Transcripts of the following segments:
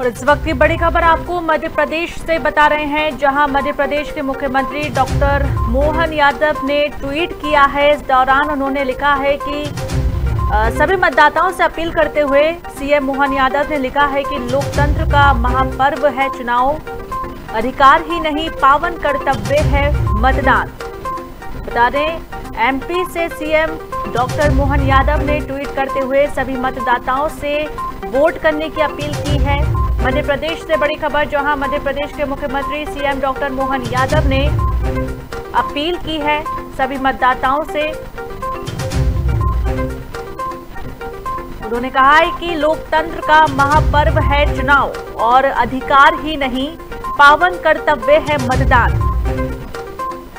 और इस वक्त की बड़ी खबर आपको मध्य प्रदेश से बता रहे हैं, जहाँ मध्य प्रदेश के मुख्यमंत्री डॉक्टर मोहन यादव ने ट्वीट किया है। इस दौरान उन्होंने लिखा है कि सभी मतदाताओं से अपील करते हुए सीएम मोहन यादव ने लिखा है कि लोकतंत्र का महापर्व है, चुनाव अधिकार ही नहीं, पावन कर्तव्य है मतदान। बता दें, एमपी से सीएम डॉक्टर मोहन यादव ने ट्वीट करते हुए सभी मतदाताओं से वोट करने की अपील की है। मध्य प्रदेश से बड़ी खबर, जहाँ मध्य प्रदेश के मुख्यमंत्री सीएम डॉक्टर मोहन यादव ने अपील की है सभी मतदाताओं से। उन्होंने कहा है कि लोकतंत्र का महापर्व है चुनाव, और अधिकार ही नहीं, पावन कर्तव्य है मतदान।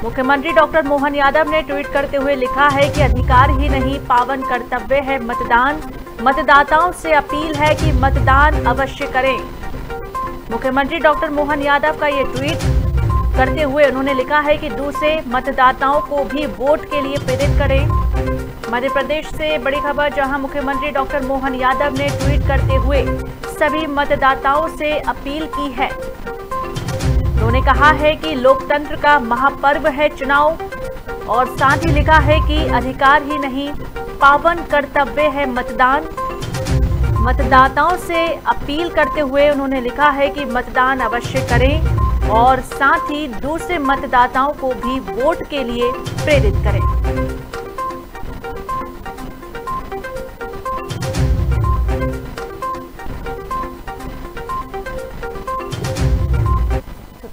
मुख्यमंत्री डॉक्टर मोहन यादव ने ट्वीट करते हुए लिखा है कि अधिकार ही नहीं, पावन कर्तव्य है मतदान। मतदाताओं से अपील है कि मतदान अवश्य करें। मुख्यमंत्री डॉक्टर मोहन यादव का ये ट्वीट करते हुए उन्होंने लिखा है कि दूसरे मतदाताओं को भी वोट के लिए प्रेरित करें। मध्य प्रदेश से बड़ी खबर, जहाँ मुख्यमंत्री डॉक्टर मोहन यादव ने ट्वीट करते हुए सभी मतदाताओं से अपील की है। उन्होंने कहा है कि लोकतंत्र का महापर्व है चुनाव। और साथ ही लिखा है कि अधिकार ही नहीं, पावन कर्तव्य है मतदान। मतदाताओं से अपील करते हुए उन्होंने लिखा है कि मतदान अवश्य करें और साथ ही दूसरे मतदाताओं को भी वोट के लिए प्रेरित करें।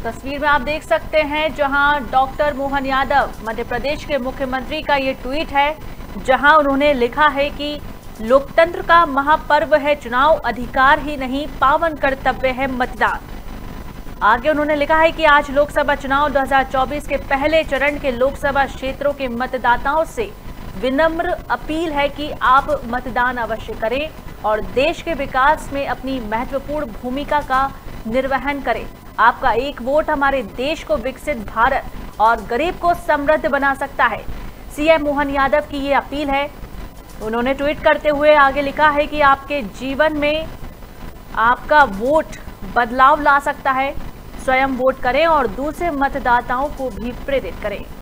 तस्वीर में आप देख सकते हैं जहाँ डॉक्टर मोहन यादव, मध्य प्रदेश के मुख्यमंत्री का ये ट्वीट है, जहाँ उन्होंने लिखा है कि लोकतंत्र का महापर्व है, चुनाव अधिकार ही नहीं, पावन कर्तव्य है मतदान। आगे उन्होंने लिखा है कि आज लोकसभा चुनाव 2024 के पहले चरण के लोकसभा क्षेत्रों के मतदाताओं से विनम्र अपील है कि आप मतदान अवश्य करें और देश के विकास में अपनी महत्वपूर्ण भूमिका का निर्वहन करें। आपका एक वोट हमारे देश को विकसित भारत और गरीब को समृद्ध बना सकता है। सीएम मोहन यादव की ये अपील है। उन्होंने ट्वीट करते हुए आगे लिखा है कि आपके जीवन में आपका वोट बदलाव ला सकता है। स्वयं वोट करें और दूसरे मतदाताओं को भी प्रेरित करें।